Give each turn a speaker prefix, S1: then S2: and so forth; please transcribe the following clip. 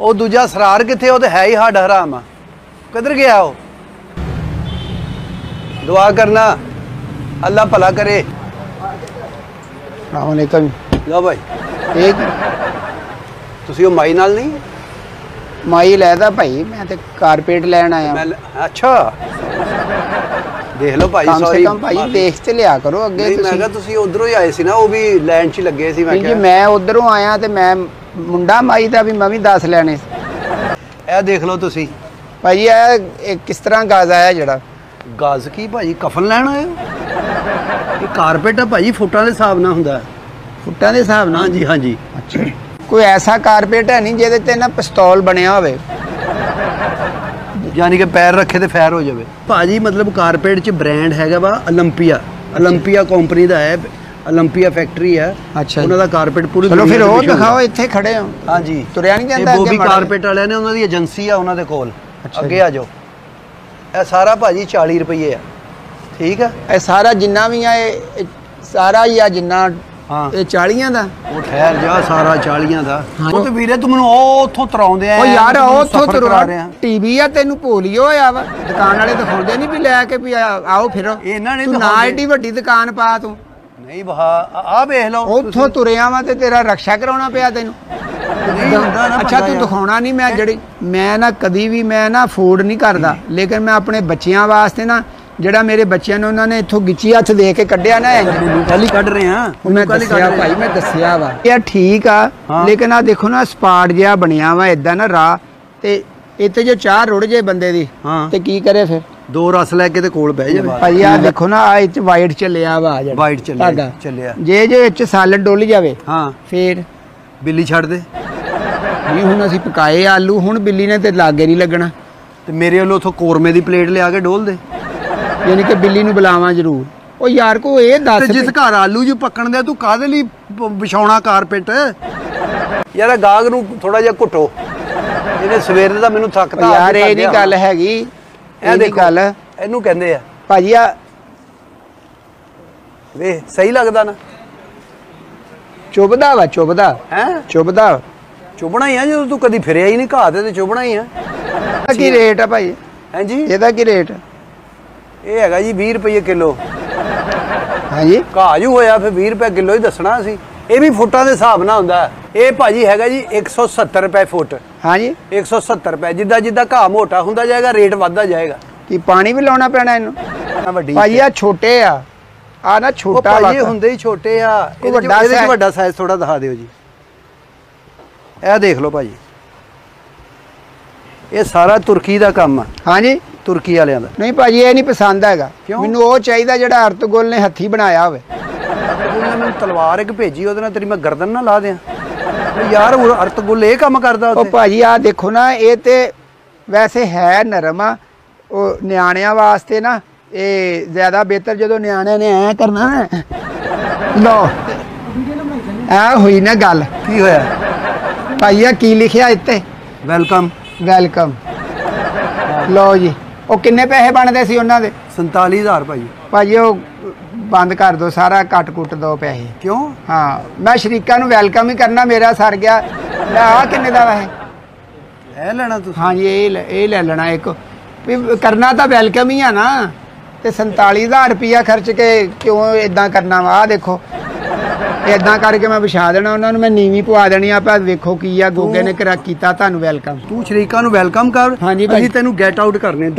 S1: ਉਹ ਦੂਜਾ ਸਰਾਰ ਕਿੱਥੇ ਉਹ ਤੇ ਹੈ ਹੀ ਸਾਡਾ ਹਰਾਮ ਆ। ਕਿੱਧਰ ਗਿਆ ਉਹ? ਦੁਆ ਕਰਨਾ। ਅੱਲਾ ਭਲਾ ਕਰੇ।
S2: ਅਸਲਾਮੁਅਲੈਕਮ
S1: ਲਓ ਭਾਈ
S2: ਇਹ
S1: ਤੁਸੀਂ ਉਹ ਮਾਈ ਨਾਲ ਨਹੀਂ?
S2: ਮਾਈ ਲੈਦਾ ਭਾਈ ਮੈਂ ਤੇ ਕਾਰਪੇਟ ਲੈਣ ਆਇਆ।
S1: ਮੈਂ ਅੱਛਾ। ਦੇਖ ਲਓ ਭਾਈ ਸੌਰੀ
S2: ਕਮ ਭਾਈ ਦੇਖ ਤੇ ਲਿਆ ਕਰੋ ਅੱਗੇ
S1: ਨਹੀਂ ਮੈਂ
S2: ਤੁਸੀਂ।
S1: ਕਿਹਾ ਤੁਸੀਂ ਉਧਰੋਂ ਹੀ ਆਏ ਸੀ ਨਾ ਉਹ ਵੀ ਲਾਈਨ 'ਚ ਲੱਗੇ ਸੀ ਮੈਂ ਕਿਹਾ।
S2: ਮੈਂ ਉਧਰੋਂ ਆਇਆ ਤੇ ਮੈਂ ਮੁੰਡਾ ਮਾਈ ਦਾ ਵੀ ਮੈਂ ਵੀ ਦੱਸ ਲੈਣੇ।
S1: ਇਹ ਦੇਖ ਲਓ ਤੁਸੀਂ।
S2: ਭਾਈ ਇਹ ਇਹ ਕਿਸ ਤਰ੍ਹਾਂ ਗਾਜ਼ ਆਇਆ ਜਿਹੜਾ?
S1: ਗਾਜ਼ ਕੀ ਭਾਈ? ਕਫਨ ਲੈਣ ਆਏ ਇਹ ਕਾਰਪੇਟ ਆ ਭਾਈ ਫੁੱਟਾਂ ਦੇ ਹਿਸਾਬ ਨਾਲ ਹੁੰਦਾ।
S2: ਫੁੱਟਾਂ ਦੇ ਹਿਸਾਬ ਨਾਲ?
S1: ਹਾਂਜੀ ਹਾਂਜੀ।
S2: ਅੱਛਾ। ਕੋਈ ਐਸਾ ਕਾਰਪੇਟ ਹੈ ਨਹੀਂ ਜਿਹਦੇ ਤੇ ਨਾ ਪਿਸਤੌਲ ਬਣਿਆ ਹੋਵੇ।
S1: ਯਾਨੀ ਕਿ ਪੈਰ ਰੱਖੇ ਤੇ ਫੈਰ ਹੋ ਜਾਵੇ। ਭਾਜੀ ਮਤਲਬ ਕਾਰਪੇਟ 'ਚ ਬ੍ਰਾਂਡ ਹੈਗਾ ਵਾ 올림픽ਆ 올림픽ਆ ਕੰਪਨੀ ਦਾ ਹੈ। 올림ਪੀਆ ਫੈਕਟਰੀ ਹੈ ਉਹਨਾਂ ਦਾ ਕਾਰਪੇਟ ਪੂਰੀ
S2: ਚਲੋ ਫਿਰ ਉਹ ਦਿਖਾਓ। ਇੱਥੇ ਖੜੇ ਹਾਂ।
S1: ਹਾਂਜੀ।
S2: ਤੁਰਿਆ ਨਹੀਂ ਜਾਂਦਾ ਅੱਗੇ ਉਹ ਵੀ
S1: ਕਾਰਪੇਟ ਵਾਲਿਆਂ ਨੇ ਉਹਨਾਂ ਦੀ ਏਜੰਸੀ ਆ ਉਹਨਾਂ ਦੇ ਕੋਲ। ਅੱਗੇ ਆ ਜਾਓ। ਇਹ ਸਾਰਾ ਭਾਜੀ 40 ਰੁਪਏ ਆ। ਠੀਕ ਆ?
S2: ਇਹ ਸਾਰਾ ਜਿੰਨਾ ਵੀ ਆ ਇਹ ਸਾਰਾ ਹੀ ਆ ਜਿੰਨਾ
S1: ਹਾਂ।
S2: ਇਹ 40ਾਂ ਦਾ?
S1: ਉਹ ਠਹਿਰ ਜਾ ਸਾਰਾ 40ਾਂ ਦਾ। ਉਹ ਤੇ ਵੀਰੇ ਤੂੰ ਮੈਨੂੰ ਉਹ ਉੱਥੋਂ ਤਰਾਉਂਦੇ ਆ
S2: ਉਹ ਯਾਰ ਉੱਥੋਂ ਤਰਵਾ ਟੀਵੀ ਆ ਤੈਨੂੰ ਭੋਲੀ ਹੋਇਆ ਵਾ। ਦੁਕਾਨ ਵਾਲੇ ਤਾਂ ਨਹੀਂ ਵੀ ਲੈ ਕੇ ਵੀ ਆਓ ਫਿਰ।
S1: ਇਹਨਾਂ ਨੇ
S2: ਤੂੰ ਨਾ ਐਡੀ ਵੱਡੀ ਦੁਕਾਨ ਪਾ ਤੂੰ।
S1: ਨਹੀਂ ਬਹਾ ਆ ਵੇਖ ਲਓ
S2: ਉੱਥੋਂ ਤੁਰਿਆ ਵਾ ਤੇ ਤੇਰਾ ਰਕਸ਼ਾ ਕਰਾਉਣਾ ਪਿਆ ਤੈਨੂੰ। ਅੱਛਾ ਤੂੰ। ਦਿਖਾਉਣਾ ਨਹੀਂ ਮੈਂ ਜਿਹੜੀ ਮੈਂ ਨਾ ਕਦੀ ਵੀ ਮੈਂ ਨਾ ਅਫੋਰਡ ਨਹੀਂ ਕਰਦਾ। ਲੇਕਿਨ ਮੈਂ ਆਪਣੇ ਬੱਚਿਆਂ ਵਾਸਤੇ ਨਾ ਜਿਹੜਾ ਮੇਰੇ ਬੱਚਿਆਂ ਨੂੰ ਉਹਨਾਂ ਨੇ ਇੱਥੋਂ ਗਿੱਚੀ ਹੱਥ ਦੇ ਕੇ ਕੱਢਿਆ ਨਾ
S1: ਕੱਲ ਕੱਢ ਰਹੇ ਆ?
S2: ਮੈਂ ਦੱਸਿਆ ਭਾਈ ਮੈਂ ਦੱਸਿਆ ਵਾ। ਇਹ ਠੀਕ ਆ। ਲੇਕਿਨ ਆ ਦੇਖੋ ਨਾ ਸਪਾਟ ਜਿਹਾ ਬਣਿਆ ਵਾ ਇਦਾਂ ਨਾ ਰਾਹ। ਤੇ ਇੱਥੇ ਜੋ ਚਾਹ ਰੁੜ ਜੇ ਬੰਦੇ ਦੀ ਤੇ ਕੀ ਕਰੇ ਫਿਰ?
S1: ਦੋ ਰਸ ਲੈ ਕੇ ਤੇ ਕੋਲ ਬਹਿ ਜਾਵੇ
S2: ਭਾਈ ਆ ਦੇਖੋ ਨਾ ਆ ਇੱਥੇ ਵਾਈਟ ਚੱਲਿਆ ਵਾ ਜਿਹੜਾ।
S1: ਵਾਈਟ ਚੱਲਿਆ। ਚੱਲਿਆ।
S2: ਜੇ ਜੇ ਵਿੱਚ ਸਾਲਡ ਡੁੱਲ ਜਾਵੇ
S1: ਹਾਂ।
S2: ਫੇਰ?
S1: ਬਿੱਲੀ ਛੱਡ ਦੇ।
S2: ਨਹੀਂ ਹੁਣ ਅਸੀਂ ਪਕਾਏ ਆਲੂ ਹੁਣ ਬਿੱਲੀ ਨੇ ਤੇ ਲਾਗੇ ਨਹੀਂ ਲੱਗਣਾ।
S1: ਤੇ ਮੇਰੇ ਵੱਲੋਂ ਉਥੋਂ ਕੋਰਮੇ ਦੀ ਪਲੇਟ ਲਿਆ ਕੇ ਡੋਲ ਦੇ।
S2: ਯਾਨੀ ਕਿ ਬਿੱਲੀ ਨੂੰ ਬੁਲਾਵਾਂ ਜ਼ਰੂਰ। ਉਹ ਯਾਰ ਕੋ ਇਹ
S1: ਤੇ
S2: ਦੱਸ
S1: ਜਿਸ ਘਰ ਆਲੂ ਜੂ ਪੱਕਣ ਦੇ ਤੂੰ ਕਾਦੇ ਲਈ ਵਿਛਾਉਣਾ ਕਾਰਪੇਟ? ਯਾਰ ਇਹ ਗਾਗ ਨੂੰ ਥੋੜਾ ਜਿਹਾ ਘੁੱਟੋ। ਇਹਨੇ ਸਵੇਰ ਦਾ ਮੈਨੂੰ ਥੱਕਤਾ
S2: ਯਾਰ ਇਹ ਨਹੀਂ ਗੱਲ ਹੈਗੀ।
S1: ਇਹ ਦੇਖੋ
S2: ਗੱਲ
S1: ਇਹਨੂੰ ਕਹਿੰਦੇ ਆ।
S2: ਭਾਜੀ ਆ
S1: ਵੇ ਸਹੀ ਲੱਗਦਾ ਨਾ।
S2: ਚੁੱਭਦਾ ਵਾ ਚੁੱਭਦਾ।
S1: ਹੈ?
S2: ਚੁੱਭਦਾ।
S1: ਚੁਬਣਾ ਹੀ ਆ ਜਦੋਂ ਤੂੰ ਕਦੀ ਫਿਰਿਆ ਹੀ ਨਹੀਂ ਘਾਹ ਤੇ ਤੇ ਚੁਬਣਾ ਹੀ ਆ।
S2: ਕੀ ਰੇਟ ਆ ਭਾਈ?
S1: ਹਾਂਜੀ?
S2: ਇਹਦਾ ਕੀ ਰੇਟ?
S1: ਇਹ ਹੈਗਾ ਜੀ 20 ਰੁਪਏ ਕਿਲੋ।
S2: ਹਾਂਜੀ?
S1: ਘਾਹ ਜੂ ਹੋਇਆ ਫਿਰ 20 ਰੁਪਏ ਕਿਲੋ ਹੀ ਦੱਸਣਾ ਸੀ ਇਹ ਵੀ ਫੁੱਟਾਂ ਦੇ ਹਿਸਾਬ ਨਾਲ ਹੁੰਦਾ। ਇਹ ਭਾਜੀ ਹੈਗਾ ਜੀ 170 ਰੁਪਏ ਫੁੱਟ।
S2: ਹਾਂਜੀ।
S1: 170 ਰੁਪਏ। ਜਿੱਦਾਂ ਜਿੱਦਾਂ ਘਾਹ ਮੋਟਾ ਹੁੰਦਾ ਜਾਏਗਾ ਰੇਟ ਵੱਧਦਾ ਜਾਏਗਾ।
S2: ਕੀ ਪਾਣੀ ਵੀ ਲਾਉਣਾ ਪੈਣਾ ਇਹਨੂੰ?
S1: ਵੱਡੀ
S2: ਭਾਜੀ ਆ ਛੋਟੇ ਆ। ਆ ਨਾ ਛੋਟਾ
S1: ਭਾਜੀ ਹੁੰਦੇ ਹੀ ਛੋਟੇ ਆ। ਇਹਦੇ 'ਚ-
S2: ਵੱਡਾ
S1: ਸਾਈਜ਼ ਥੋੜਾ ਦਿਖਾ ਦਿਓ ਜੀ। ਇਹ ਦੇਖ ਲਓ ਭਾਜੀ। ਇਹ ਸਾਰਾ ਤੁਰਕੀ ਦਾ ਕੰਮ ਆ।
S2: ਹਾਂਜੀ।
S1: ਤੁਰਕੀ ਵਾਲਿਆਂ ਦਾ।
S2: ਨਹੀਂ ਭਾਜੀ ਇਹ ਨਹੀਂ ਪਸੰਦ ਹੈਗਾ।
S1: ਕਿਉਂ?
S2: ਮੈਨੂੰ ਉਹ ਚਾਹੀਦਾ ਜਿਹੜਾ ਅਰਤਗੁਲ ਨੇ ਹੱਥੀ ਬਣਾਇਆ ਹੋਵੇ।
S1: ਉਹਨੇ ਮੈਨੂੰ ਤਲਵਾਰ ਇੱਕ ਭੇਜੀ ਉਹਦੇ ਨਾਲ ਤੇਰੀ ਮੈਂ ਗਰਦਨ ਨਾ ਲਾ ਦਿਆਂ। ਯਾਰ ਉਹ ਅਰਤਗੁਲ ਇਹ ਕੰਮ ਕਰਦਾ
S2: ਉਹ ਭਾਜੀ ਆ ਦੇਖੋ ਨਾ ਇਹ ਤੇ ਵੈਸੇ ਹੈ ਨਰਮ ਆ। ਉਹ ਨਿਆਣਿਆਂ ਵਾਸਤੇ ਨਾ ਇਹ ਜ਼ਿਆਦਾ ਬਿਹਤਰ ਜਦੋਂ ਨਿਆਣਿਆਂ ਨੇ ਐ ਕਰਨਾ ਨਾ। ਲੋ ਆ ਹੋਈ ਨਾ ਗੱਲ।
S1: ਕੀ ਹੋਇਆ?
S2: ਭਾਈ ਆ ਕੀ ਲਿਖਿਆ ਇੱਥੇ?
S1: ਵੈਲਕਮ।
S2: ਵੈਲਕਮ। ਲਓ ਜੀ। ਉਹ ਕਿੰਨੇ ਪੈਸੇ ਬਣਦੇ ਸੀ ਉਹਨਾਂ ਦੇ?
S1: 47000 ਭਾਜੀ
S2: ਭਾਜੀ ਉਹ ਬੰਦ ਕਰ ਦਿਓ ਸਾਰਾ ਕੱਟ ਕੁੱਟ ਦਿਓ ਪੈਸੇ।
S1: ਕਿਉਂ?
S2: ਹਾਂ ਮੈਂ ਸ਼ਰੀਕਾਂ ਨੂੰ ਵੈਲਕਮ ਹੀ ਕਰਨਾ ਮੇਰਾ ਸਰ ਗਿਆ। ਮੈਂ ਆ ਕਿੰਨੇ ਦਾ ਵੈਸੇ?
S1: ਇਹ ਲੈਣਾ ਤੁਸੀਂ।
S2: ਹਾਂਜੀ ਇਹ ਲੈ- ਇਹ ਲੈ ਲੈਣਾ ਇੱਕ। ਵੀ ਕਰਨਾ ਤਾਂ ਵੈਲਕਮ ਹੀ ਆ ਨਾ। ਤੇ 47000 ਰੁਪਿਆ ਖਰਚ ਕੇ ਕਿਉਂ ਇਦਾਂ ਕਰਨਾ ਵਾ? ਆ ਦੇਖੋ। ਇਦਾਂ ਕਰਕੇ ਮੈਂ ਵਿਛਾ ਦੇਣਾ ਉਹਨਾਂ ਨੂੰ ਮੈਂ ਨੀਵੀਂ ਪਵਾ ਦੇਣੀ ਆ ਆਪਾਂ ਵੇਖੋ ਕੀ ਆ ਗੋਗੇ ਨੇ ਕਰਾ ਕੀਤਾ ਤੁਹਾਨੂੰ ਵੈਲਕਮ
S1: ਤੂੰ ਸ਼ਰੀਕਾਂ ਨੂੰ ਵੈਲਕਮ ਕਰ।
S2: ਹਾਂਜੀ ਭਾਈ।
S1: ਅਸੀਂ ਤੈਨੂੰ ਗੈਟ ਆਊਟ ਕਰਨੇ ਦਫ਼-